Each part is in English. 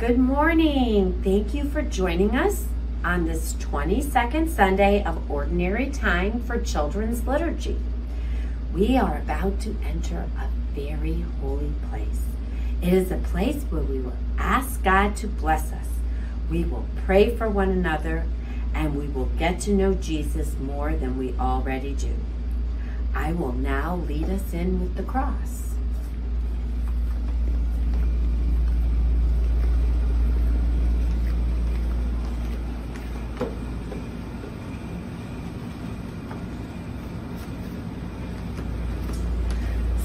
Good morning. Thank you for joining us on this 22nd Sunday of Ordinary Time for Children's Liturgy. We are about to enter a very holy place. It is a place where we will ask God to bless us. We will pray for one another and we will get to know Jesus more than we already do. I will now lead us in with the cross.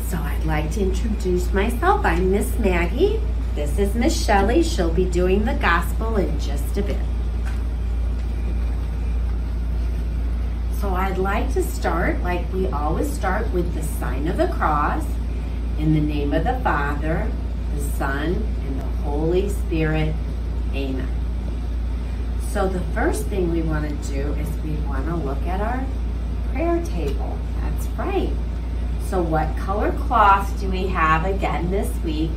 So Like to introduce myself. I'm Miss Maggie. This is Miss Shelley. She'll be doing the gospel in just a bit. So I'd like to start like we always start with the sign of the cross in the name of the Father, the Son, and the Holy Spirit. Amen. So the first thing we want to do is we want to look at our prayer table. That's right. So what color cloths do we have again this week?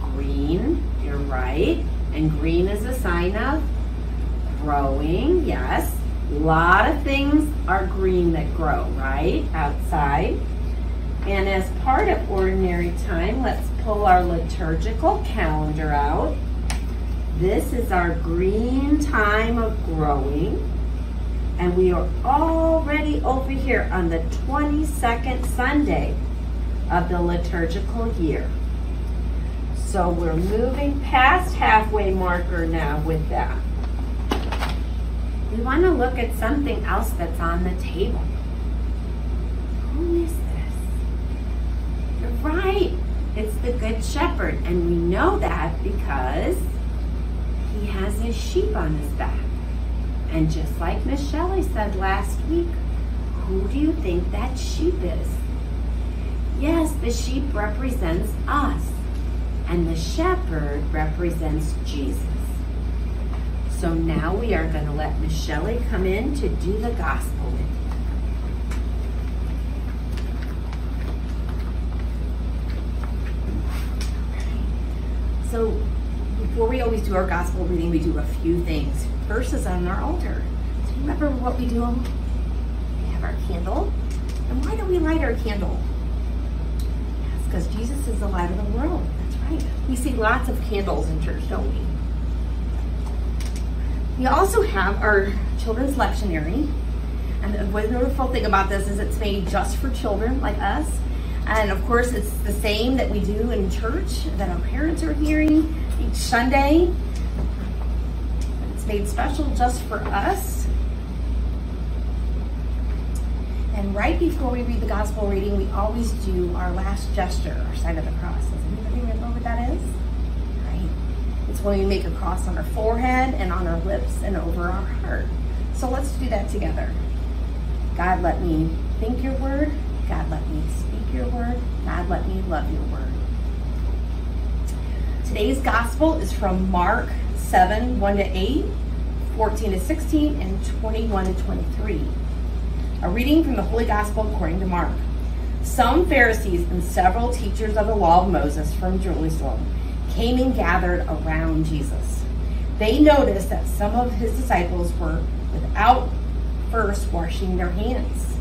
Green, you're right. And green is a sign of growing, yes. A lot of things are green that grow, right, outside. And as part of ordinary time, let's pull our liturgical calendar out. This is our green time of growing. And we are already over here on the 22nd Sunday of the liturgical year. So we're moving past halfway marker now with that. We want to look at something else that's on the table. Who is this? You're right. It's the Good Shepherd. And we know that because he has his sheep on his back. And just like Miss Shelley said last week, who do you think that sheep is? Yes, the sheep represents us. And the shepherd represents Jesus. So now we are going to let Miss Shelley come in to do the gospel with you. So before we always do our gospel reading, we do a few things. Is on our altar. Remember what we do? We have our candle. And why do we light our candle? Because Jesus is the light of the world. That's right. We see lots of candles in church, don't we? We also have our children's lectionary. And the wonderful thing about this is it's made just for children like us. And of course, it's the same that we do in church that our parents are hearing each Sunday. It's made special just for us. And right before we read the gospel reading, we always do our last gesture, our sign of the cross. Does anybody remember what that is? Right. It's when we make a cross on our forehead and on our lips and over our heart. So let's do that together. God, let me think your word. God, let me speak your word. God, let me love your word. Today's gospel is from Mark 7 1 to 8, 14 to 16, and 21 to 23. A reading from the Holy Gospel according to Mark. Some Pharisees and several teachers of the law of Moses from Jerusalem came and gathered around Jesus. They noticed that some of his disciples were without first washing their hands.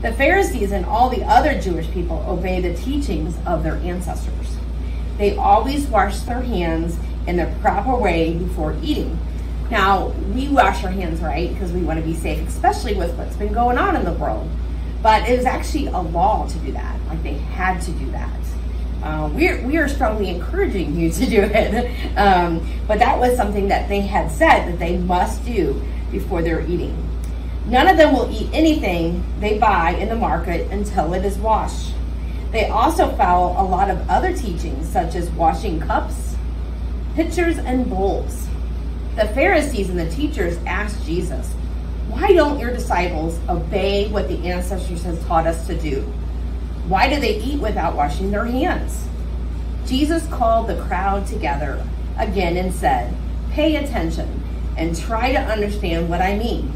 The Pharisees and all the other Jewish people obey the teachings of their ancestors. They always wash their hands in the proper way before eating. Now, we wash our hands right because we want to be safe, especially with what's been going on in the world. But it was actually a law to do that. Like they had to do that. Uh, we're, we are strongly encouraging you to do it. Um, but that was something that they had said that they must do before they're eating. None of them will eat anything they buy in the market until it is washed. They also follow a lot of other teachings, such as washing cups, pitchers, and bowls. The Pharisees and the teachers asked Jesus, Why don't your disciples obey what the ancestors have taught us to do? Why do they eat without washing their hands? Jesus called the crowd together again and said, Pay attention and try to understand what I mean.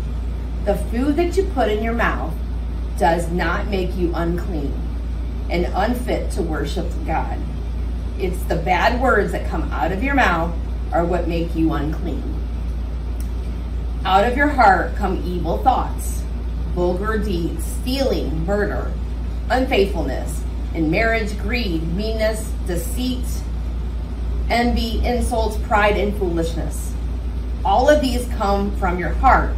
The food that you put in your mouth does not make you unclean and unfit to worship God. It's the bad words that come out of your mouth are what make you unclean. Out of your heart come evil thoughts, vulgar deeds, stealing, murder, unfaithfulness, in marriage, greed, meanness, deceit, envy, insults, pride, and foolishness. All of these come from your heart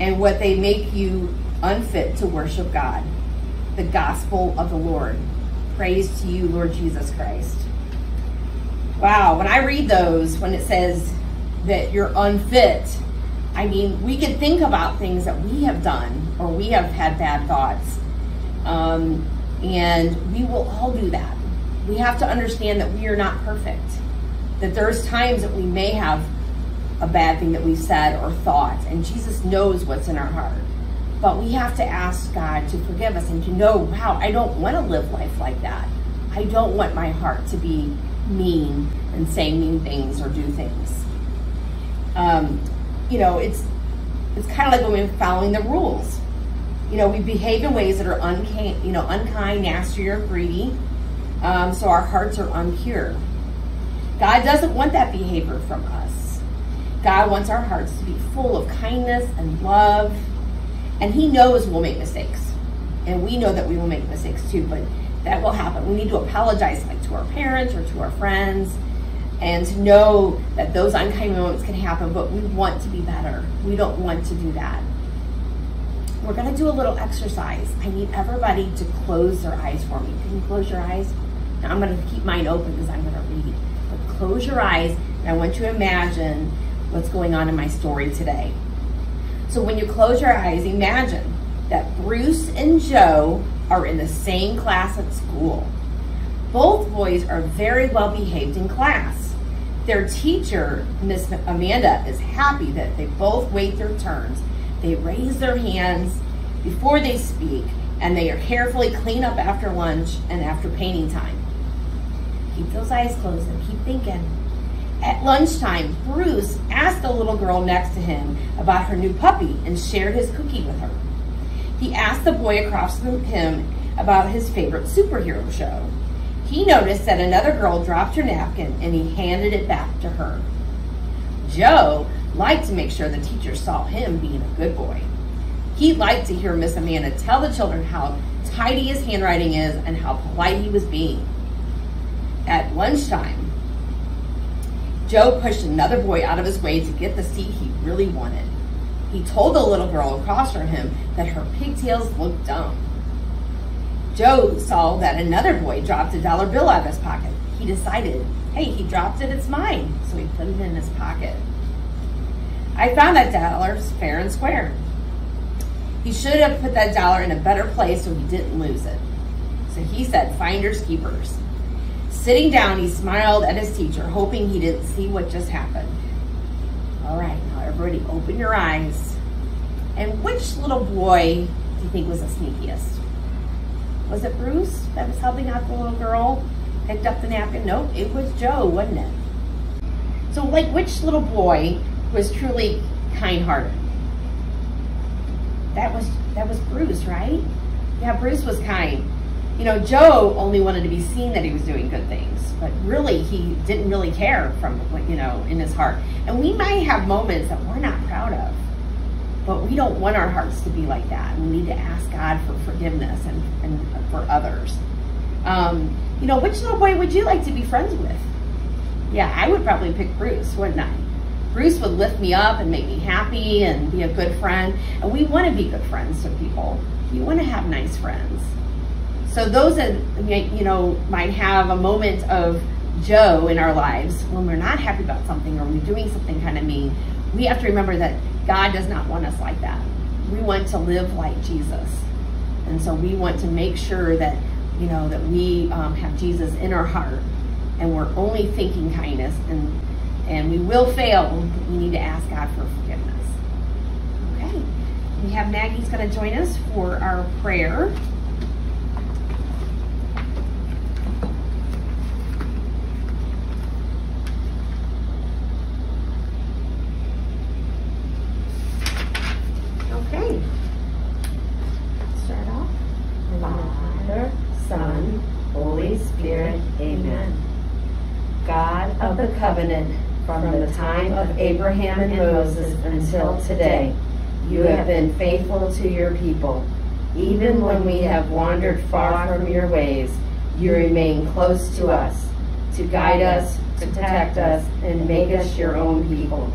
and what they make you unfit to worship God. The gospel of the Lord. Praise to you, Lord Jesus Christ. Wow, when I read those, when it says that you're unfit, I mean, we can think about things that we have done or we have had bad thoughts. Um, and we will all do that. We have to understand that we are not perfect. That there's times that we may have a bad thing that we've said or thought, and Jesus knows what's in our heart. But we have to ask God to forgive us and to know, wow, I don't want to live life like that. I don't want my heart to be mean and say mean things or do things. Um, you know, it's it's kind of like when we're following the rules. You know, we behave in ways that are unkind, you know, unkind, nasty, or greedy. Um, so our hearts are unpure. God doesn't want that behavior from us. God wants our hearts to be full of kindness and love. And He knows we'll make mistakes. And we know that we will make mistakes too, but that will happen. We need to apologize like to our parents or to our friends and to know that those unkind moments can happen, but we want to be better. We don't want to do that. We're going to do a little exercise. I need everybody to close their eyes for me. Can you close your eyes? Now I'm going to keep mine open because I'm to read. But close your eyes, and I want you to imagine what's going on in my story today. So when you close your eyes, imagine that Bruce and Joe are in the same class at school. Both boys are very well behaved in class. Their teacher, Miss Amanda, is happy that they both wait their turns. They raise their hands before they speak, and they are carefully clean up after lunch and after painting time. Keep those eyes closed and keep thinking. At lunchtime, Bruce asked the little girl next to him about her new puppy and shared his cookie with her. He asked the boy across from him about his favorite superhero show. He noticed that another girl dropped her napkin and he handed it back to her. Joe liked to make sure the teacher saw him being a good boy. He liked to hear Miss Amanda tell the children how tidy his handwriting is and how polite he was being. At lunchtime, Joe pushed another boy out of his way to get the seat he really wanted. He told the little girl across from him that her pigtails looked dumb. Joe saw that another boy dropped a dollar bill out of his pocket. He decided, hey, he dropped it, it's mine. So he put it in his pocket. I found that dollar fair and square. He should have put that dollar in a better place so he didn't lose it. So he said, finders keepers. Sitting down, he smiled at his teacher, hoping he didn't see what just happened. All right, now everybody open your eyes. And which little boy do you think was the sneakiest? Was it Bruce that was helping out the little girl? Picked up the napkin? Nope, it was Joe, wasn't it? So like which little boy was truly kind-hearted? That was that was Bruce, right? Yeah, Bruce was kind. You know, Joe only wanted to be seen that he was doing good things, but really he didn't really care from you know in his heart. And we might have moments that we're not proud of, but we don't want our hearts to be like that. We need to ask God for forgiveness and, and for others. Um, you know, which little boy would you like to be friends with? Yeah, I would probably pick Bruce, wouldn't I? Bruce would lift me up and make me happy and be a good friend. And we want to be good friends to people. We want to have nice friends. So those that you know might have a moment of Joe in our lives when we're not happy about something or we're doing something kind of mean, we have to remember that God does not want us like that. We want to live like Jesus. And so we want to make sure that, you know, that we um, have Jesus in our heart and we're only thinking kindness and and we will fail, but we need to ask God for forgiveness. Okay. We have Maggie's going to join us for our prayer. Okay. Start off. Father, Son, Holy Spirit, Amen. of the covenant from the time of Abraham and Moses until today. You have been faithful to your people. Even when we have wandered far from your ways, you remain close to us to guide us, to protect us, and make us your own people.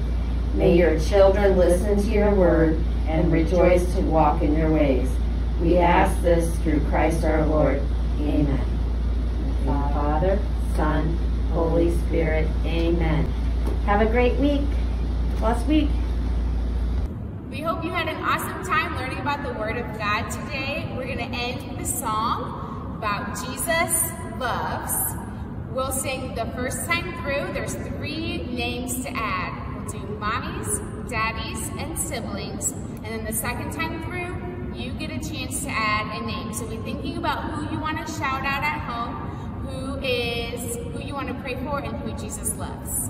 May your children listen to your word and rejoice to walk in your ways. We ask this through Christ our Lord. Amen. Father, Son, Holy Spirit. Amen. Have a great week. Last week. We hope you had an awesome time learning about the Word of God today. We're going to end with a song about Jesus loves. We'll sing the first time through. There's three names to add. We'll do mommies, daddies, and siblings. And then the second time through, you get a chance to add a name. So be thinking about who you want to shout out at home, who is who you want to pray for, and who Jesus loves.